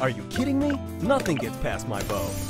Are you kidding me? Nothing gets past my bow.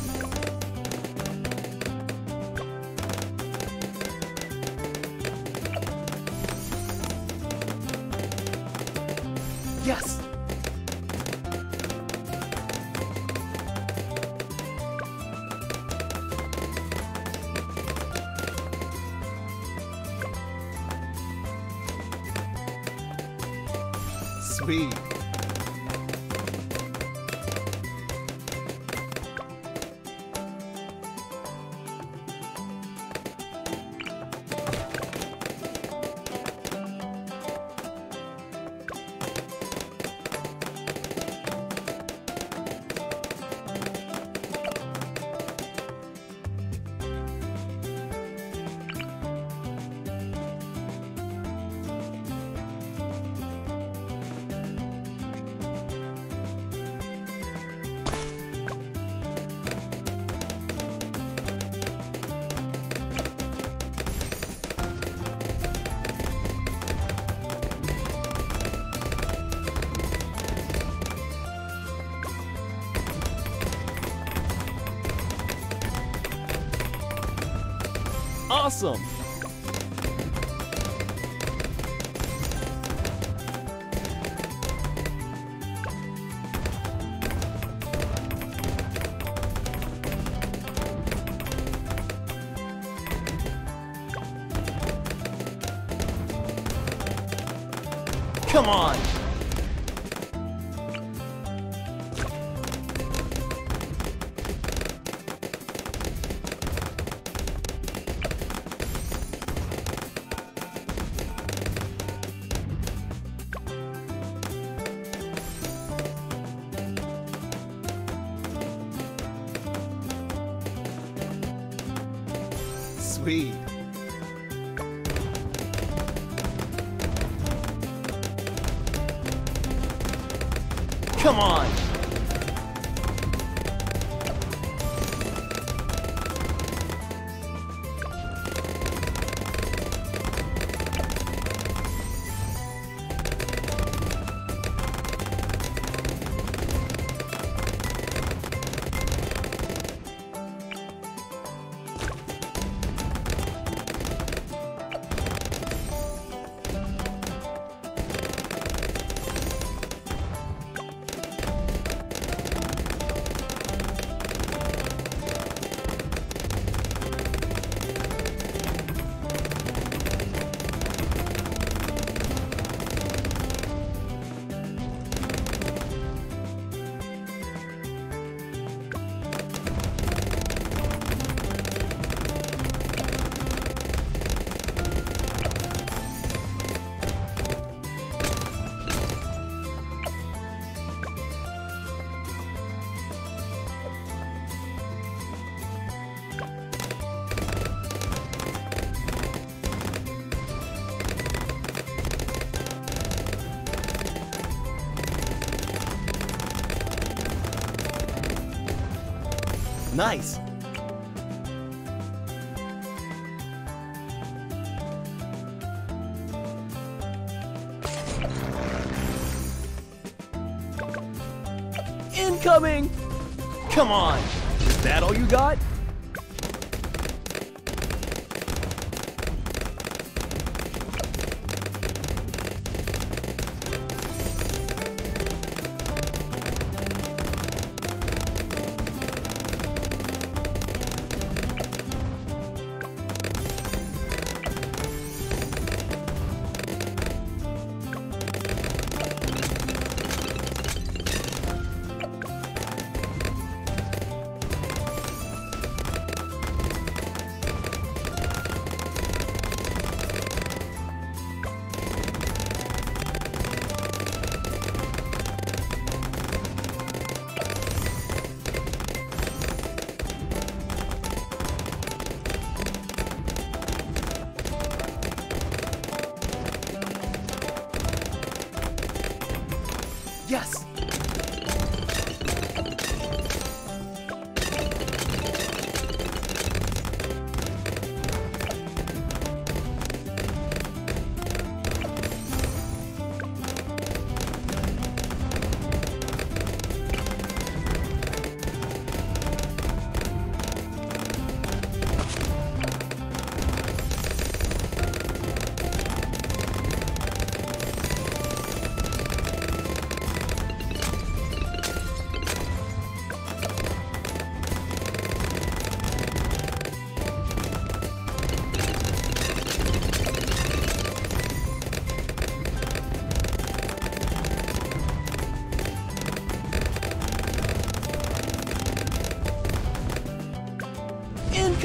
Awesome! Come on! Nice! Incoming! Come on! Is that all you got?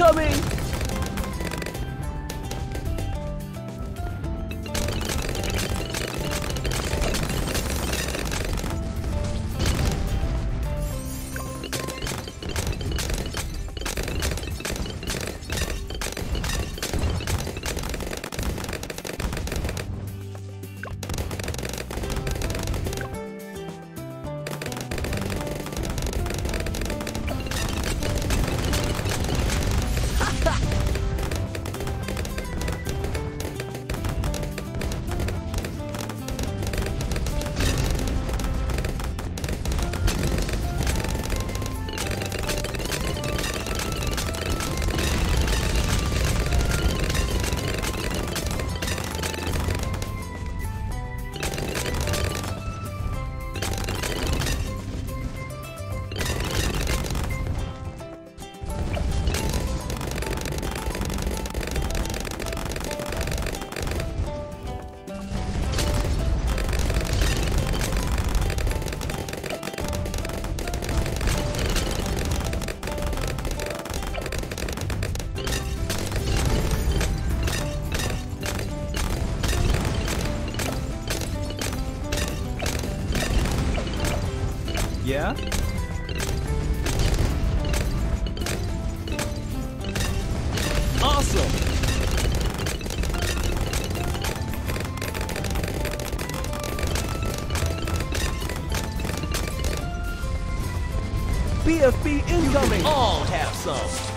Incoming! BFB incoming! all have some!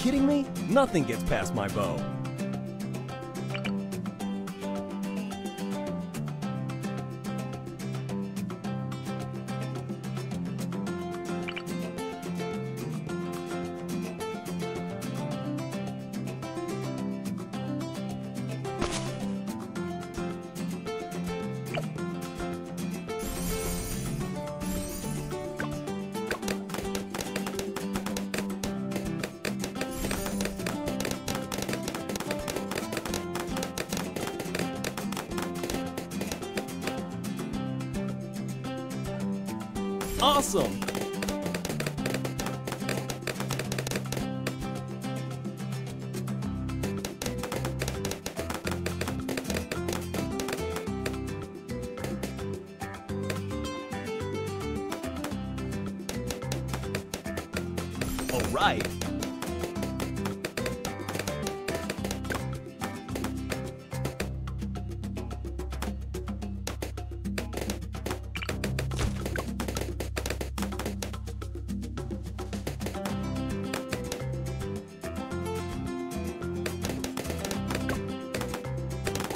Kidding me? Nothing gets past my bow. All right.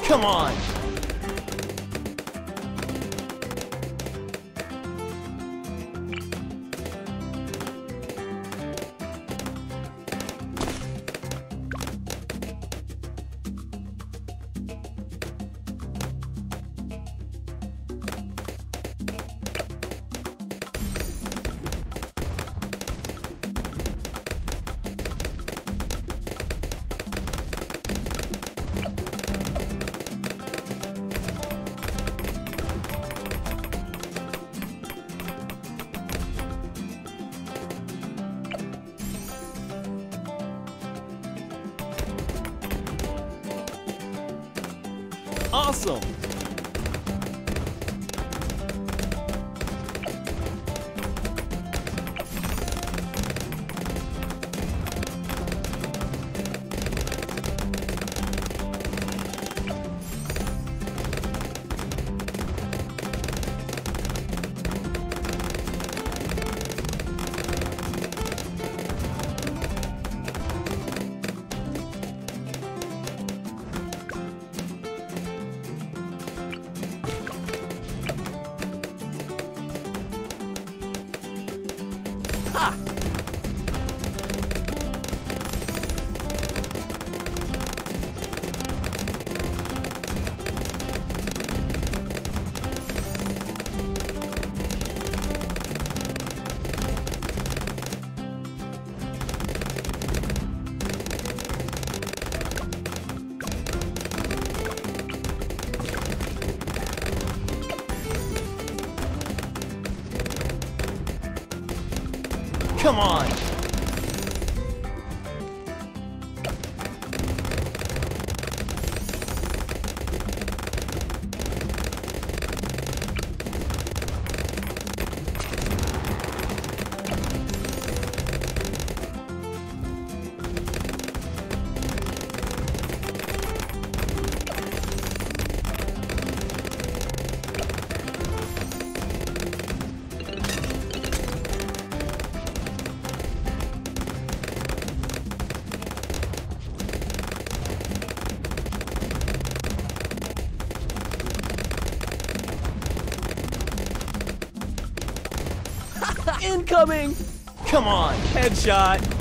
Come on! Come on! Incoming! Come on, headshot!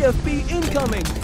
BFB incoming!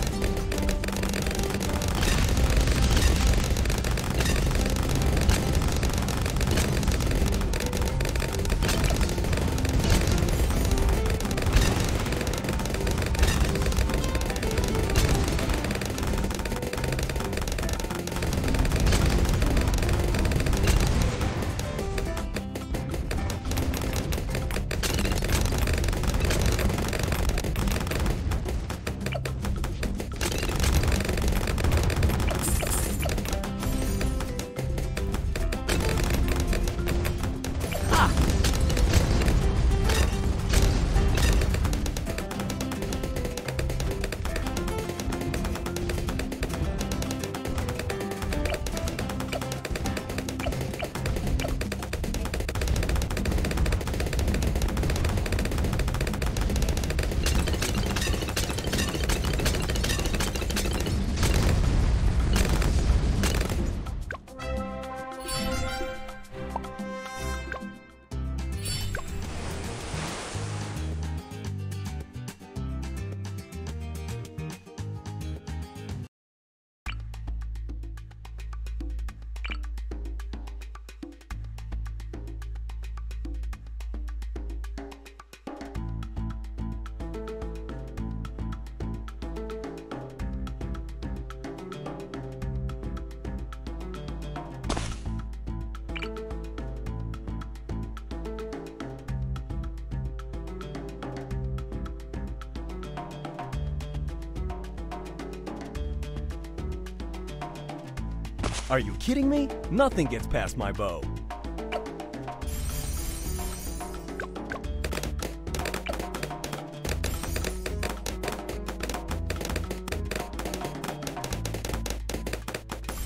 Are you kidding me? Nothing gets past my bow.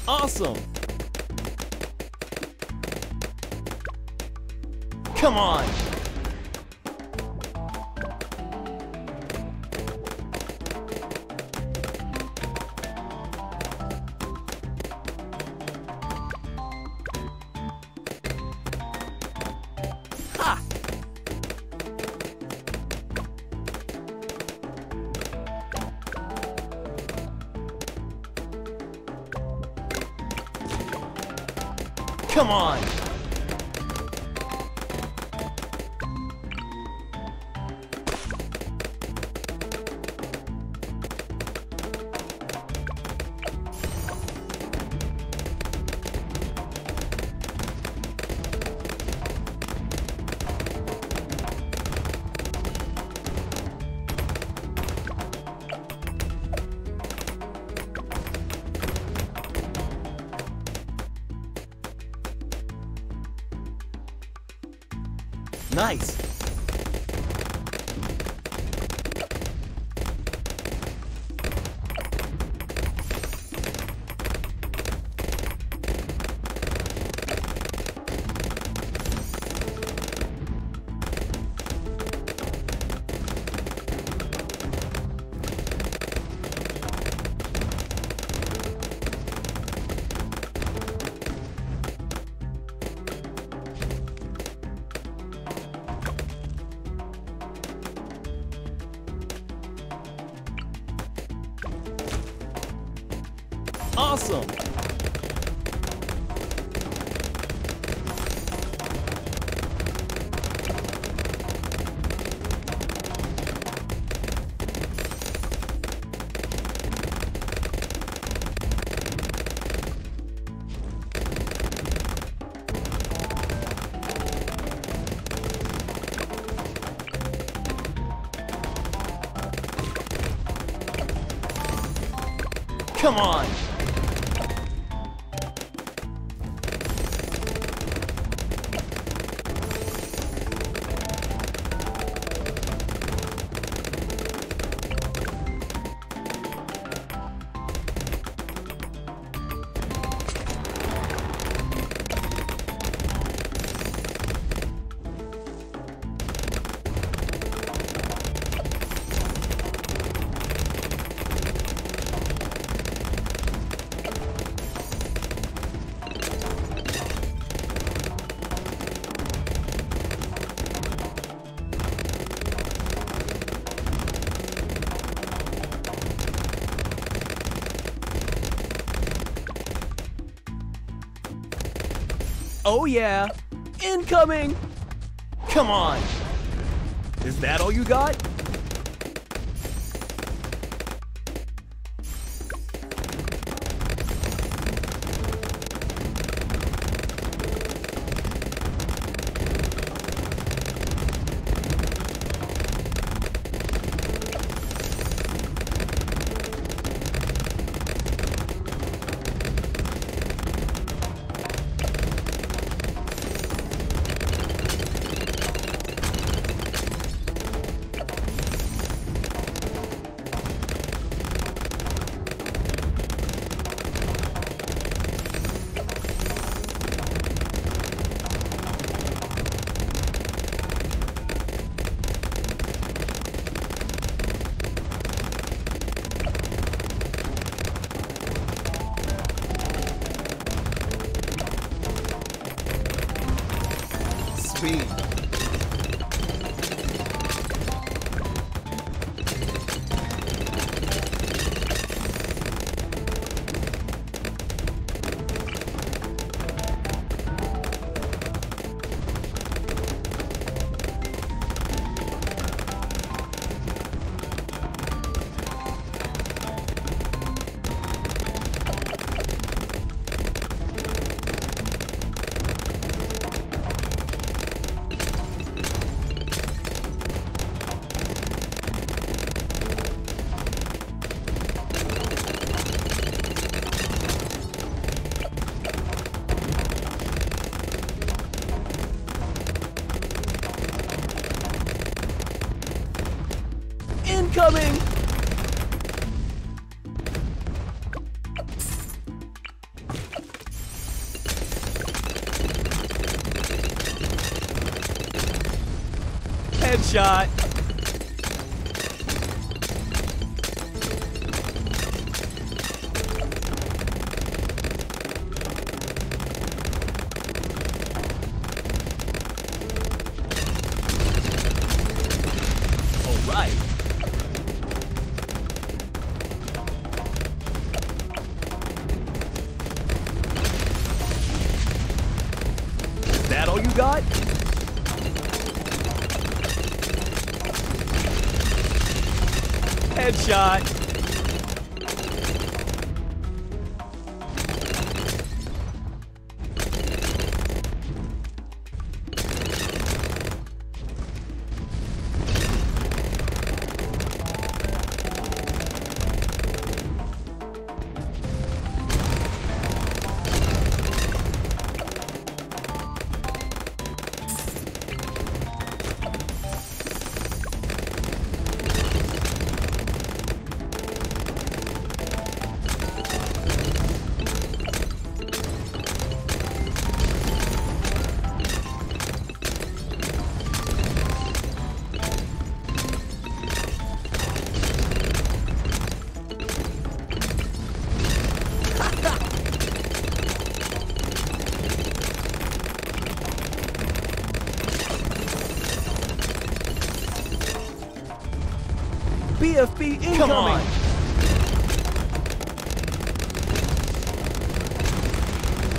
Awesome! Come on! Nice! Come on! Oh yeah! Incoming! Come on! Is that all you got? Incoming! Headshot! BFB incoming! Come on.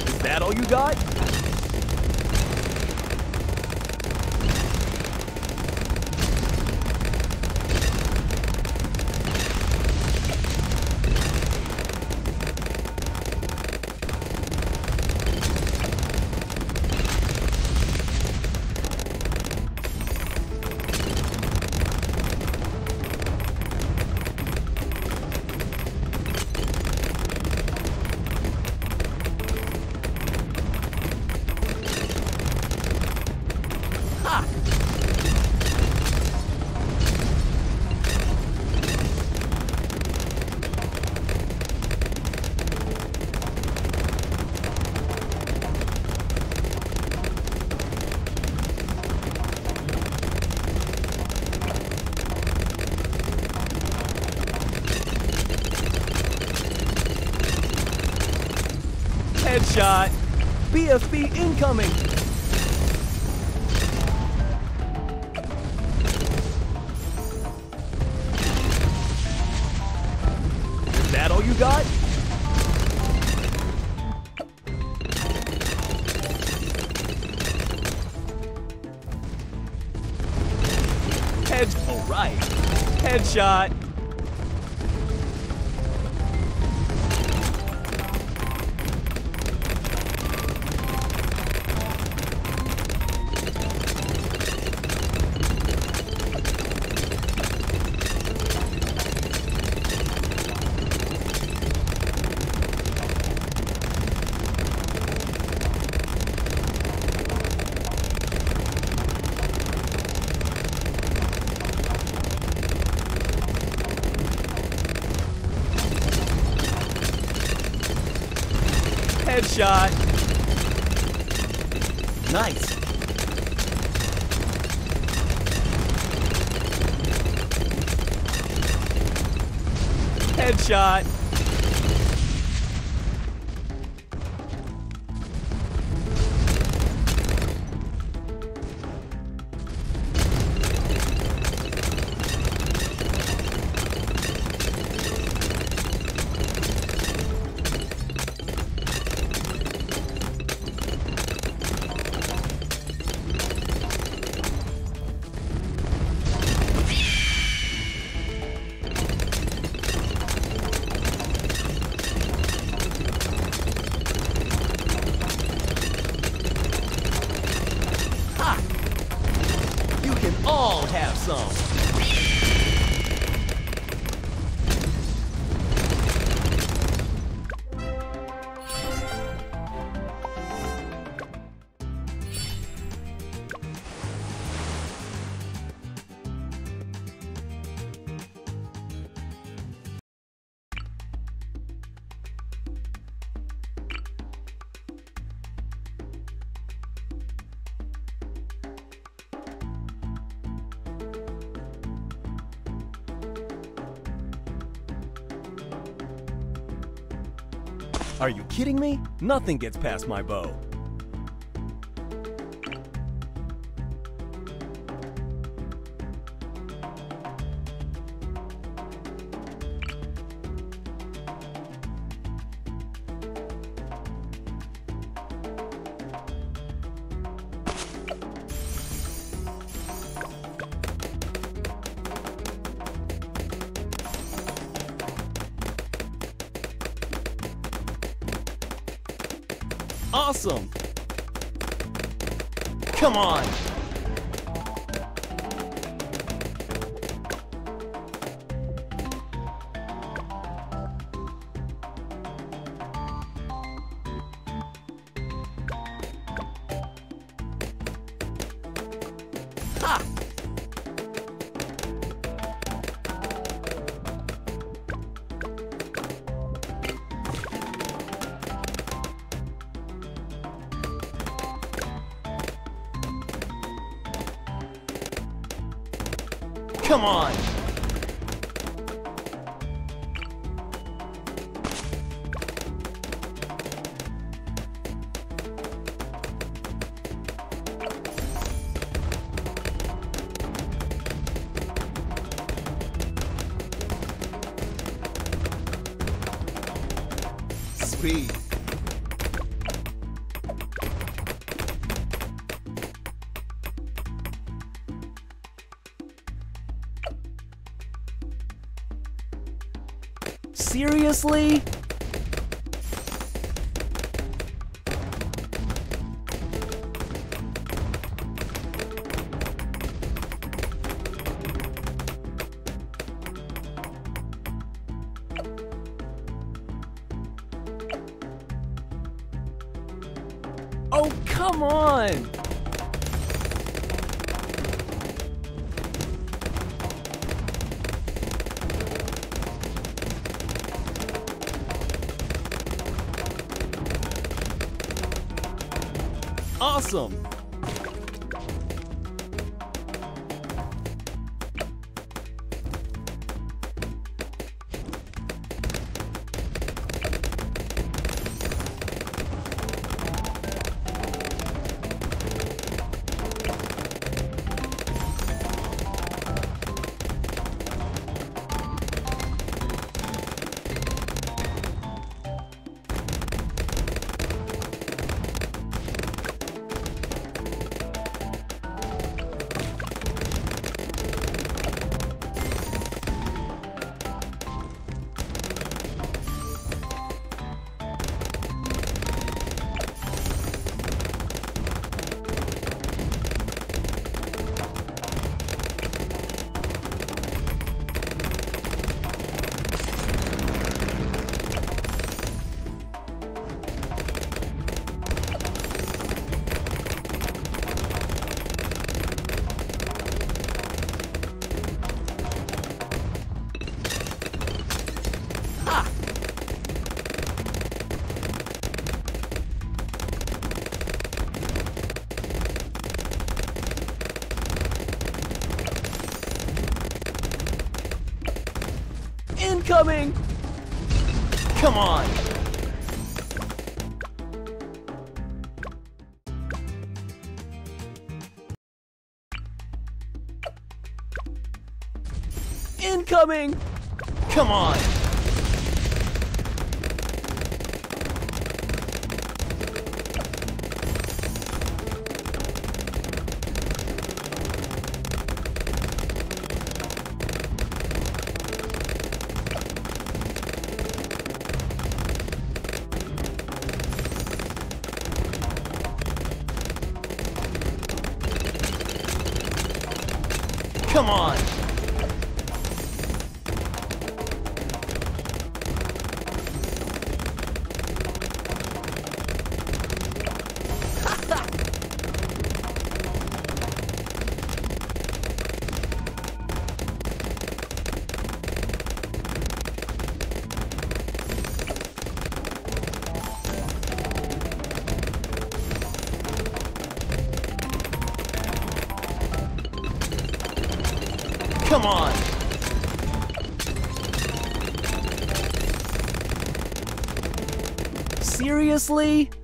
Is that all you got? BFB incoming! Is that all you got? Head. All right. Headshot. Headshot. Nice. Headshot. Kidding me? Nothing gets past my bow. Awesome! Come on! Seriously? Oh, come on! Awesome! Incoming! Come on! Incoming! Come on! Come on! Seriously?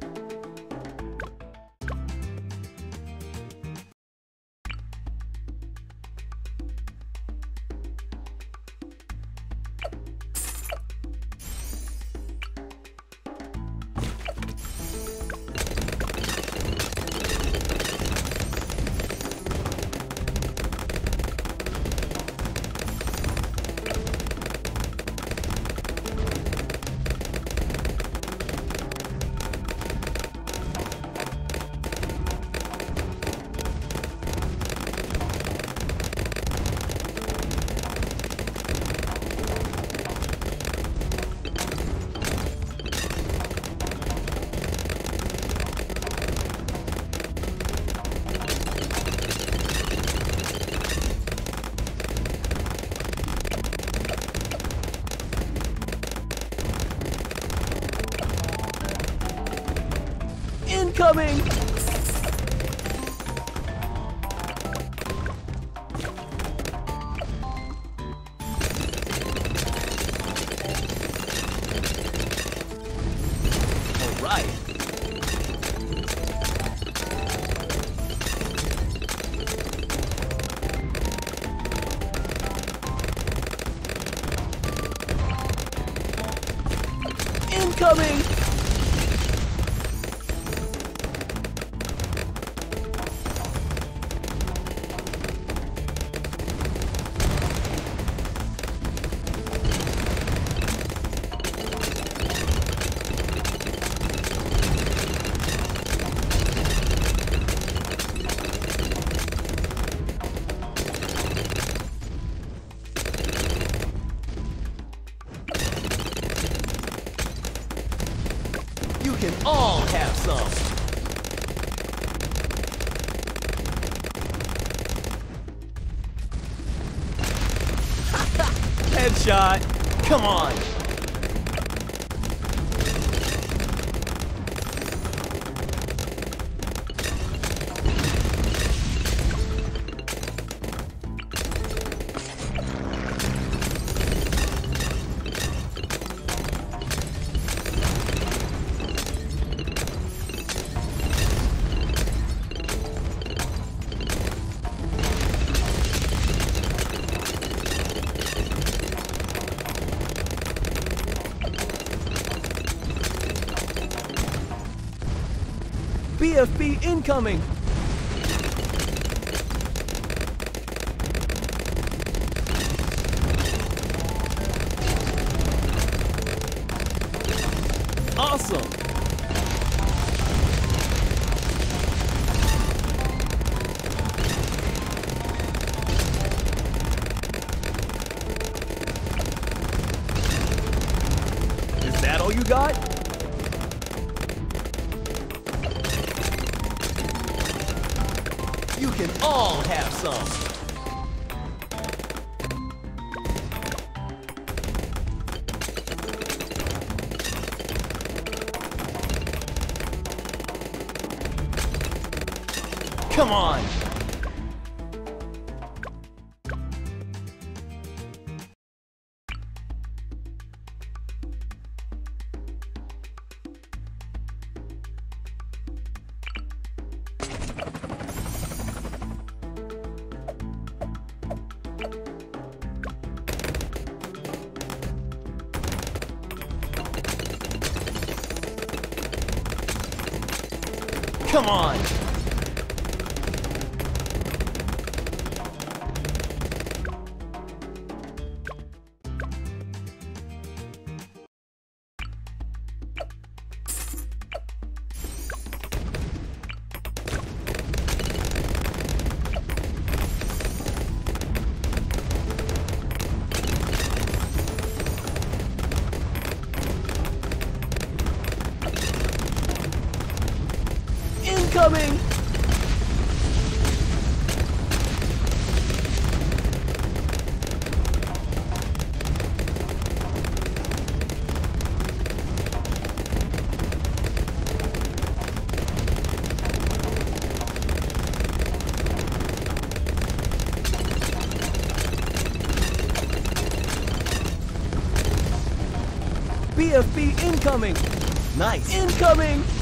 Incoming! BFB incoming. Come on. Incoming! BFB incoming! Nice. Incoming!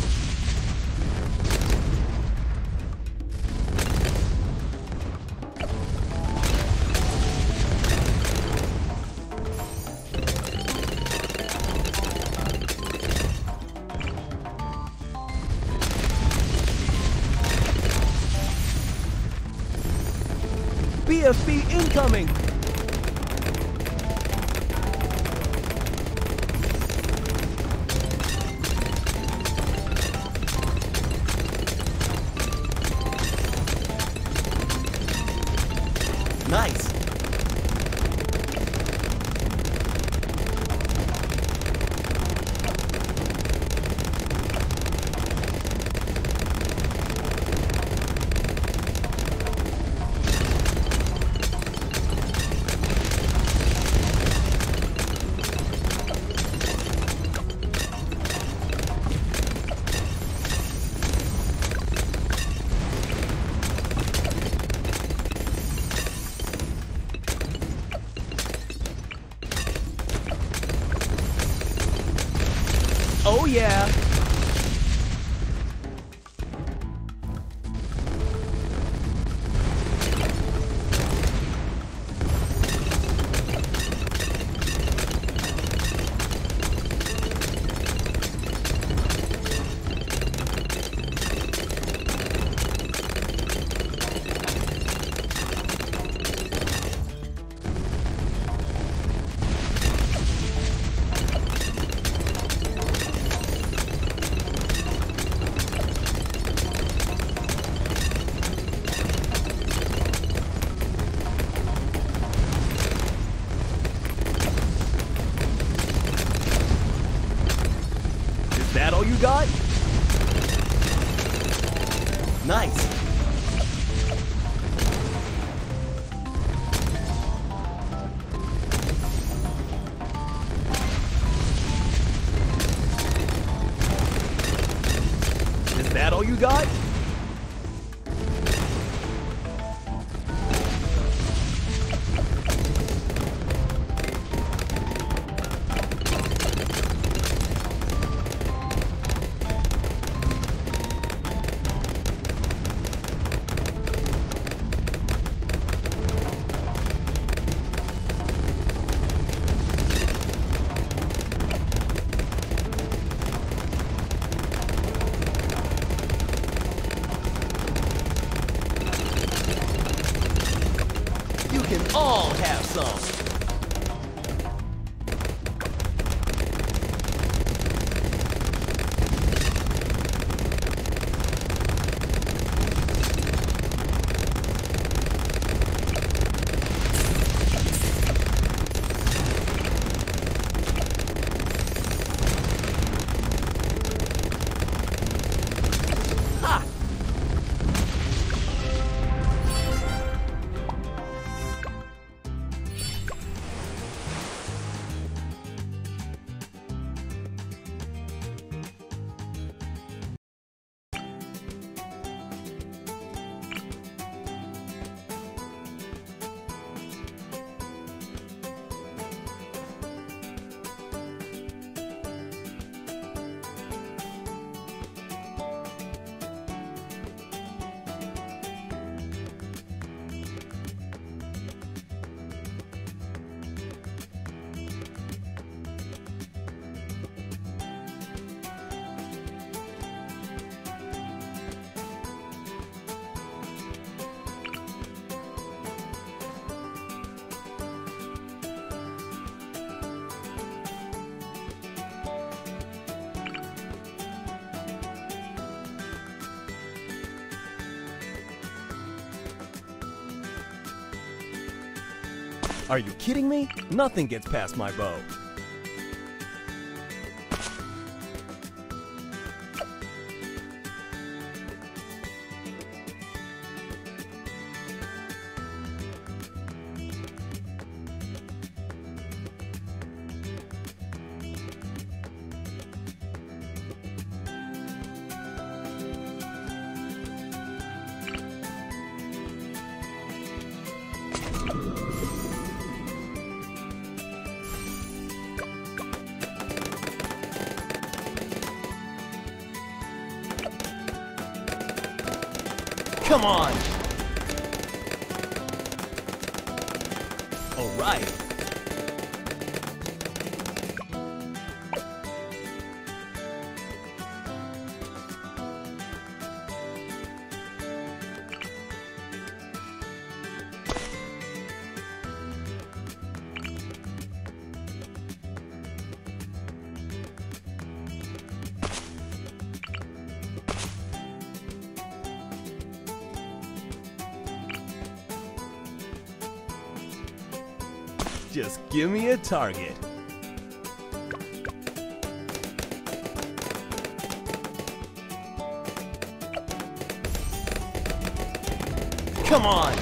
Are you kidding me? Nothing gets past my bow. Just give me a target. Come on!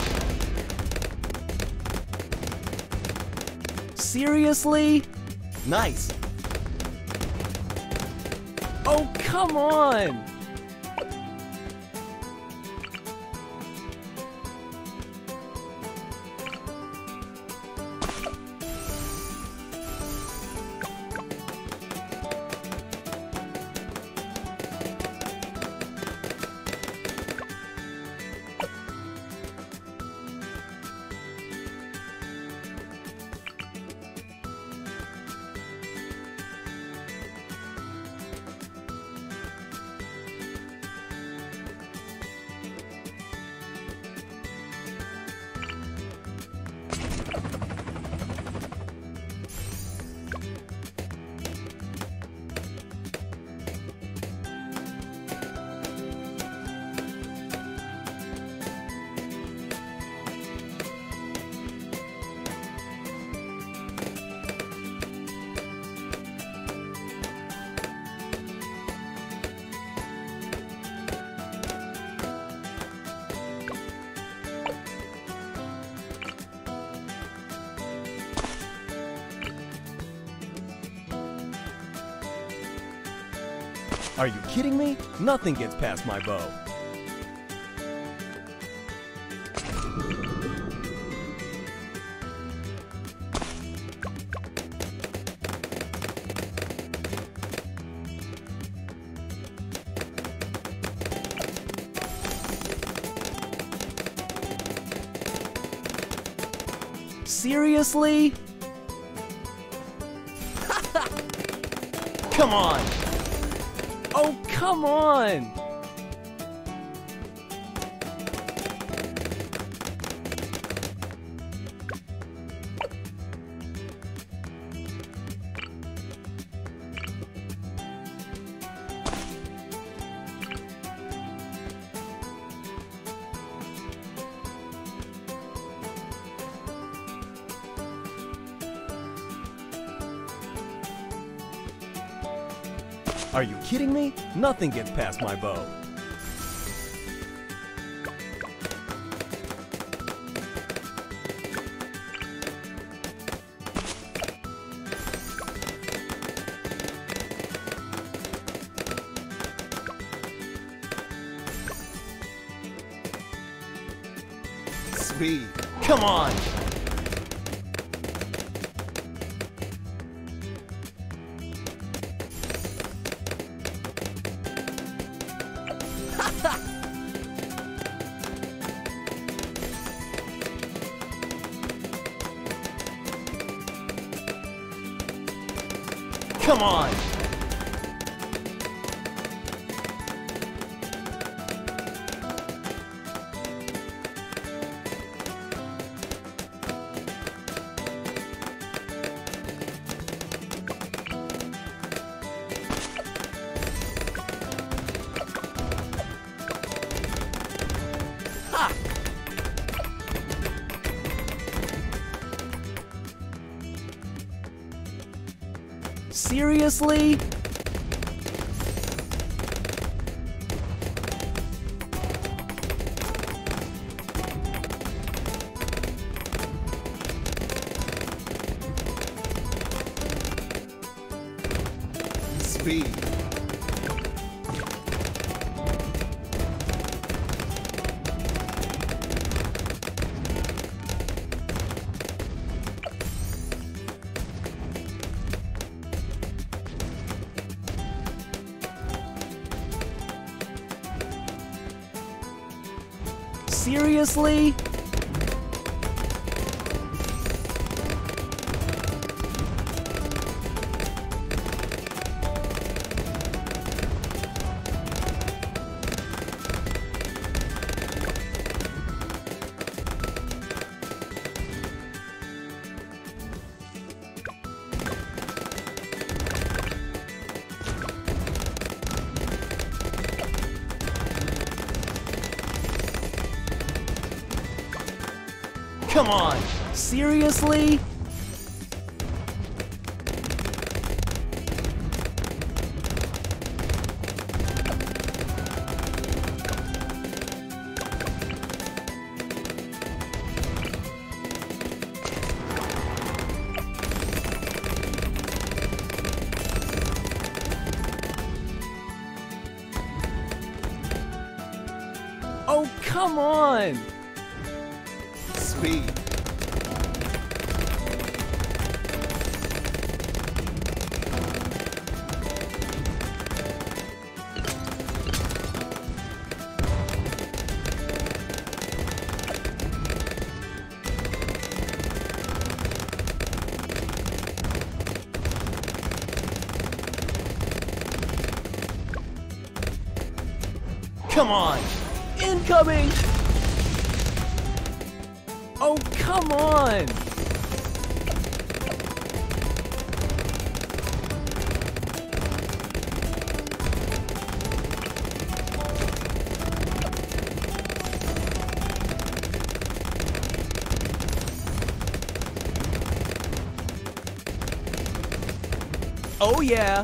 Seriously? Nice. Oh, come on! Are you kidding me? Nothing gets past my bow. Seriously? Come on! Come on! Kidding me? Nothing gets past my bow. Come on! Come on! Seriously? Seriously? Seriously? Oh, come on! Speed. Come on! Incoming! Oh, come on! Oh, yeah!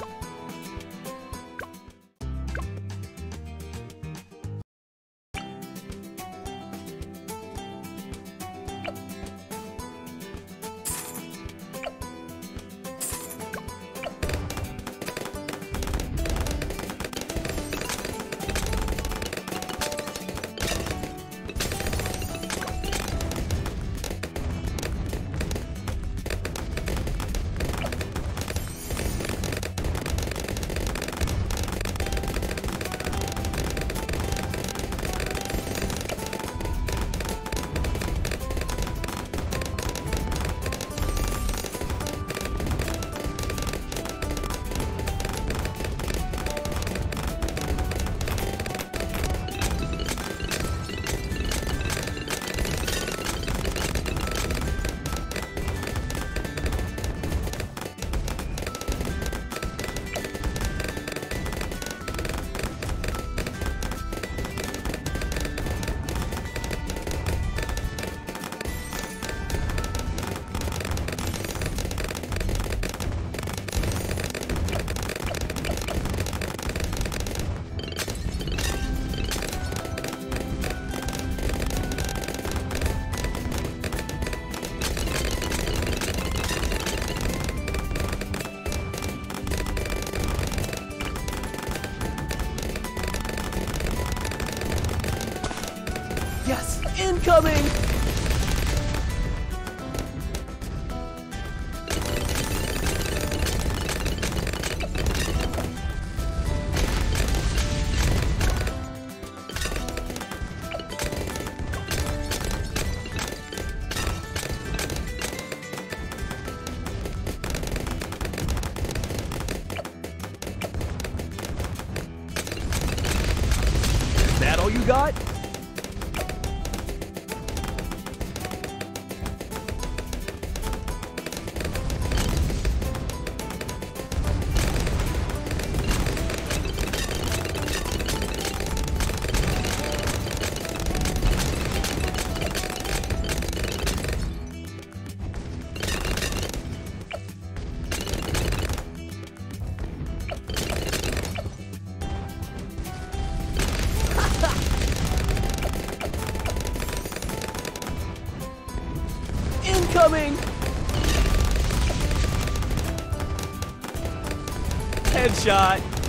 Headshot!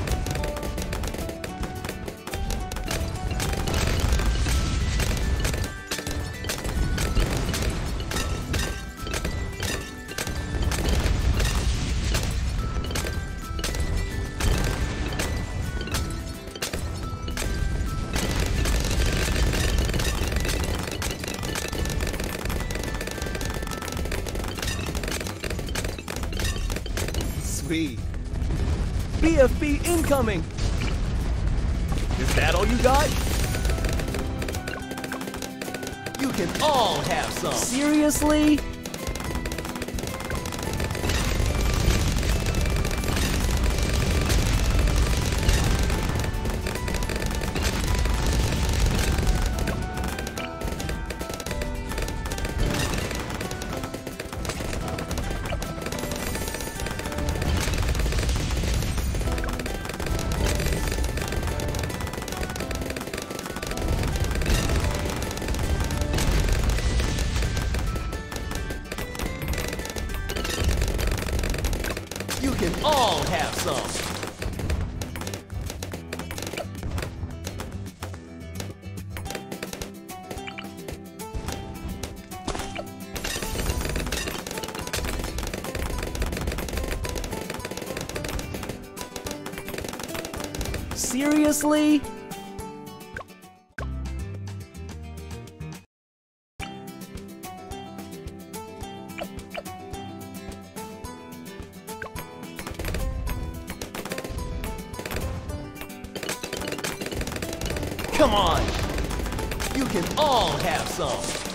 BFB incoming! Is that all you got? You can all have some. Seriously? Seriously? Come on! You can all have some.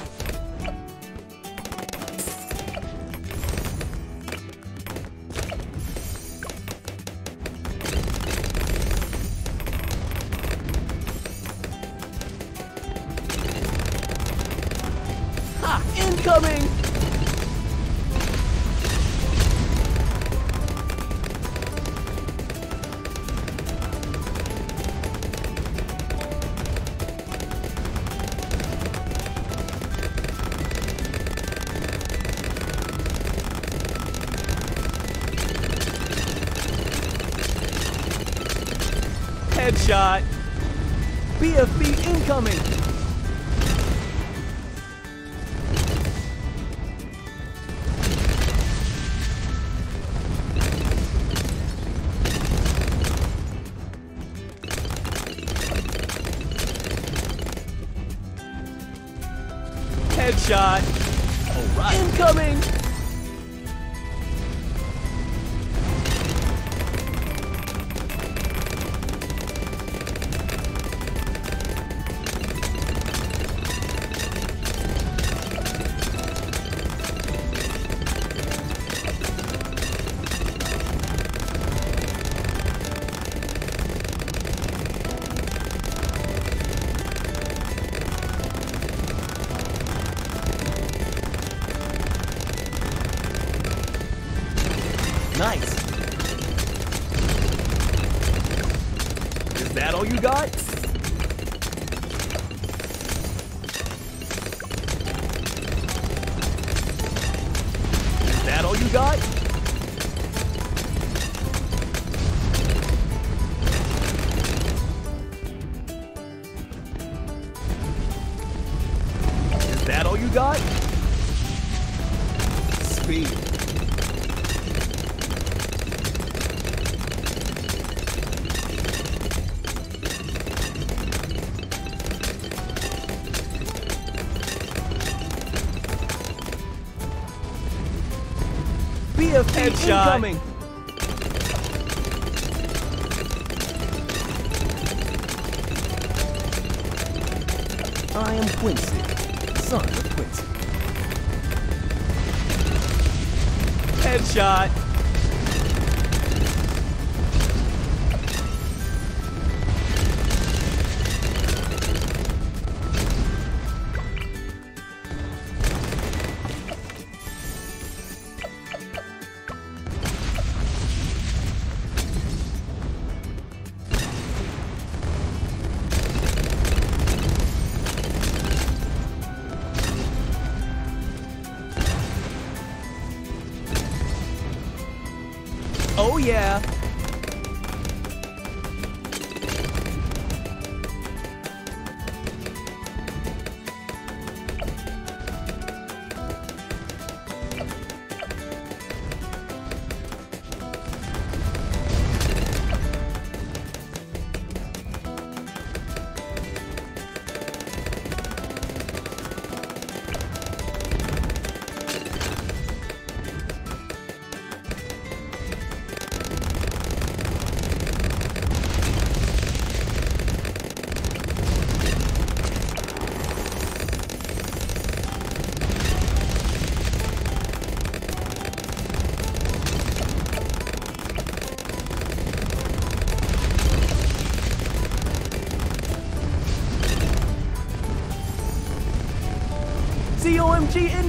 All you got? Is that all you got? Headshot.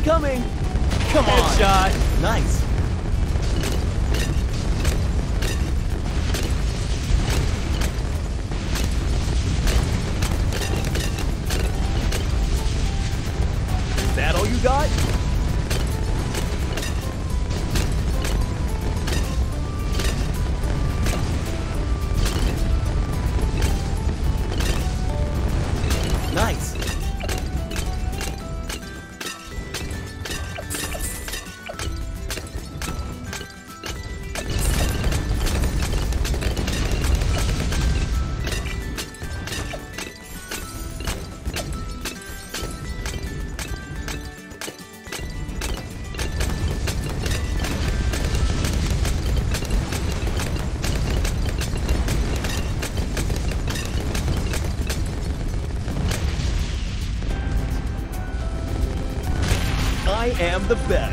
ZOMG incoming! Come on! Headshot. Nice. The best.